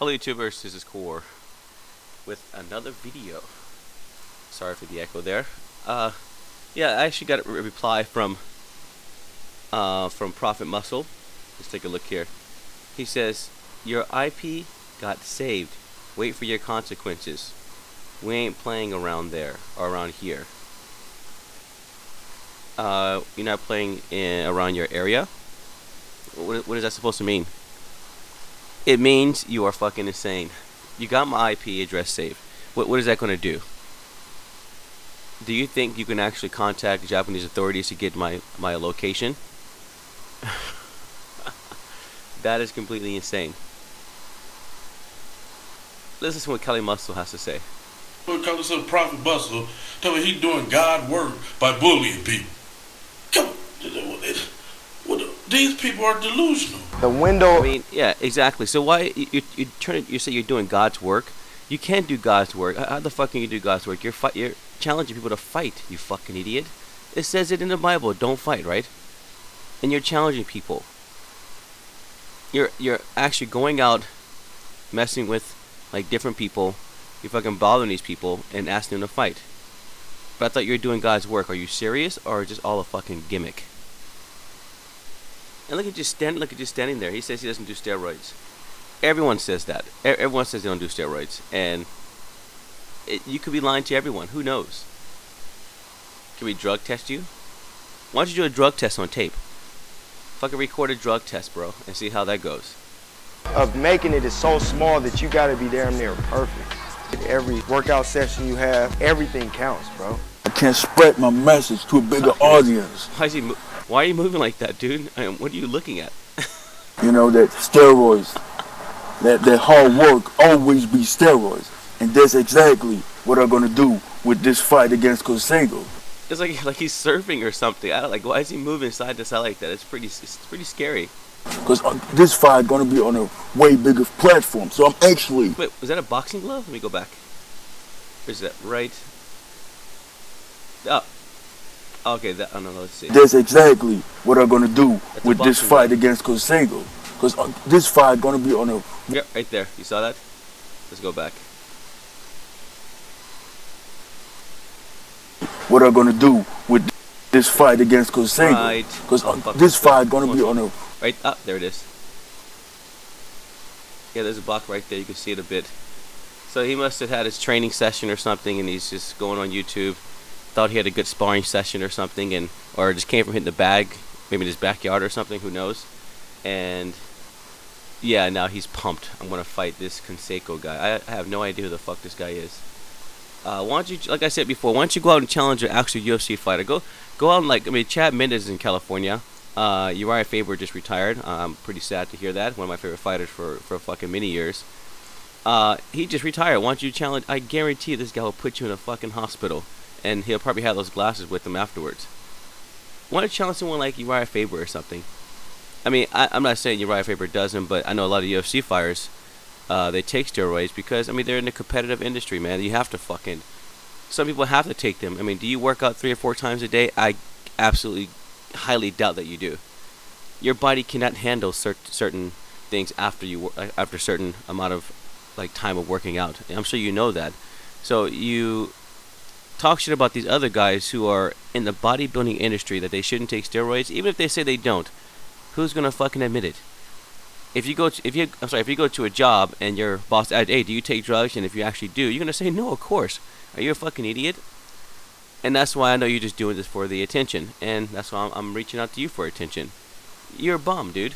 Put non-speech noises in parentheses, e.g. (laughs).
Hello YouTubers, this is Core with another video. Sorry for the echo there. Uh, yeah, I actually got a re- reply from uh, from Prophet Muscle. Let's take a look here. He says, "Your IP got saved. Wait for your consequences. We ain't playing around there or around here. Uh, you're not playing in, around your area. What, what is that supposed to mean?" It means you are fucking insane. You got my IP address saved. What, what is that going to do? Do you think you can actually contact Japanese authorities to get my, my location? (laughs) that is completely insane. Listen to what Kali Muscle has to say. Comes to Prophet Muscle, tell me he doing God work by bullying people. Come on. These people are delusional. The window. I mean, yeah, exactly. So why you you, turn it? You say you're doing God's work. You can't do God's work. How the fuck can you do God's work? You're fight. You're challenging people to fight. You fucking idiot. It says it in the Bible. Don't fight, right? And you're challenging people. You're you're actually going out, messing with like different people. You're fucking bothering these people and asking them to fight. But I thought you were doing God's work. Are you serious or just all a fucking gimmick? And look at you stand. Look at you standing there. He says he doesn't do steroids. Everyone says that. Everyone says they don't do steroids, and it, you could be lying to everyone. Who knows? Can we drug test you? Why don't you do a drug test on tape? Fucking record a drug test, bro, and see how that goes. of making it is so small that you gotta be damn near perfect. Every workout session you have, everything counts, bro. I can't spread my message to a bigger audience. Why is he? Why are you moving like that, dude? What are you looking at? (laughs) You know that steroids, that that hard work always be steroids, and that's exactly what I'm gonna do with this fight against Kosengo. It's like like he's surfing or something. I don't like. Why is he moving side to side like that? It's pretty. It's pretty scary. Because uh, this fight gonna be on a way bigger platform. So I'm actually Wait, was that a boxing glove? Let me go back. Is that? Right. Oh. Okay. That. Oh no. Let's see. that's exactly what I'm gonna do That's with this fight against Kosengo. Because uh, this fight gonna be on a Yep. Right there. You saw that? Let's go back. what I'm gonna do with this fight against Kosengo. Right. Because Oh, uh, this fight gonna be on. on a Right. Up. there it is. Yeah. There's a block right there. You can see it a bit. So he must have had his training session or something, and he's just going on YouTube. Thought he had a good sparring session or something, and or just came from hitting the bag, maybe in his backyard or something. Who knows? And yeah, now he's pumped. I'm gonna fight this Conseco guy. I, I have no idea who the fuck this guy is. Uh, why don't you, like I said before, why don't you go out and challenge an actual UFC fighter? Go, go out and like, I mean, Chad Mendes is in California. Uh, Uriah Faber just retired. Uh, I'm pretty sad to hear that. One of my favorite fighters for for fucking many years. Uh, he just retired. Why don't you challenge? I guarantee this guy will put you in a fucking hospital, and he'll probably have those glasses with him afterwards. Why don't you challenge someone like Uriah Faber or something? I mean, I, I'm not saying Uriah Faber doesn't, but I know a lot of UFC fighters, uh, they take steroids because I mean they're in the competitive industry, man. You have to fucking. Some people have to take them. I mean, do you work out three or four times a day? I absolutely, highly doubt that you do. Your body cannot handle cer- certain things after you wor- after certain amount of like time of working out. I'm sure you know that. So you talk shit about these other guys who are in the bodybuilding industry that they shouldn't take steroids, even if they say they don't. Who's gonna fucking admit it? If you go, to, if you, I'm sorry, if you go to a job and your boss asks, "Hey, do you take drugs?" and if you actually do, you're gonna say, "No, of course." Are you a fucking idiot? And that's why I know you're just doing this for the attention, and that's why I'm, I'm reaching out to you for attention. You're a bum, dude.